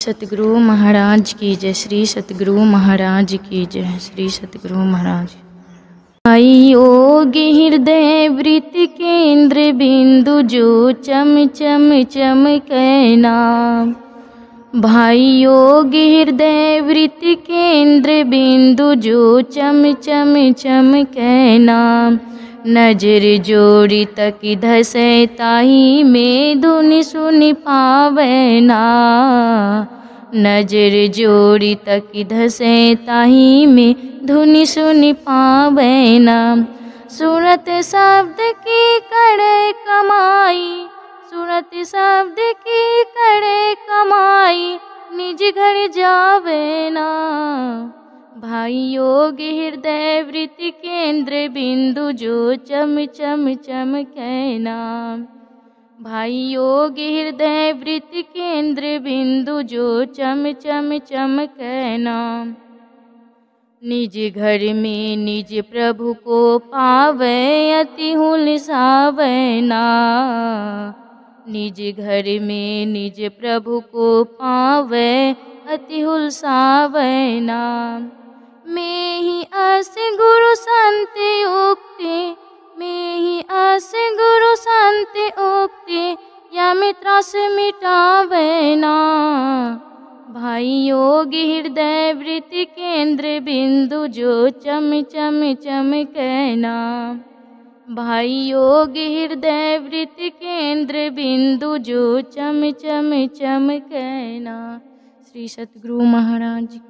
सतगुरु महाराज की जय, श्री सतगुरु महाराज की जय, श्री सतगुरु महाराज। आई योग हृदय वृत केंद्र बिंदु जो चम चम चम नाम। भाई योग हृदय वृत केंद्र बिंदु जो चम चम चम नाम। नज़र जोड़ी तक धसे ताही में धुन सुन पावना नज़र जोड़ी तक धसे ताही में धुन सुन पावना सुरत शब्द की कड़े कमाई, सुरत शब्द की कड़े कमाई, निज घर जावे ना। भाई योग हृदय वृत केंद्र बिंदु जो चम चम चम कहना। भाई योग हृदय वृत केंद्र बिंदु जो चम चम चम कहना। निज घर में निज प्रभु को पावे, अति हुलसावना निज घर में निज प्रभु को पावे, अति हुलसावना में अस गुरु शांति उक्ति में ही अस गुरु शांति उक्ति या मित्रास मिटावना भाई योग हृदय वृत केंद्र बिंदु जो चम चम चम कहना। भाई योग हृदय वृत केंद्र बिंदु जो चम चम चम कहना। श्री सतगुरु महाराज।